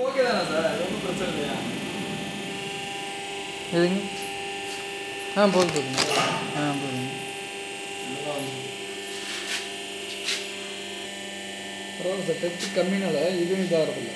Okay தானே sir அது ஒன்றும் பிரச்சனை இல்லையா எதுங்க? ஆ போதும் போதுங்க. ஆ போதுங்க. பரவாயில்ல சார் டெஸ்ட் கம்மினால இதுவும் இதாக இருக்குல்ல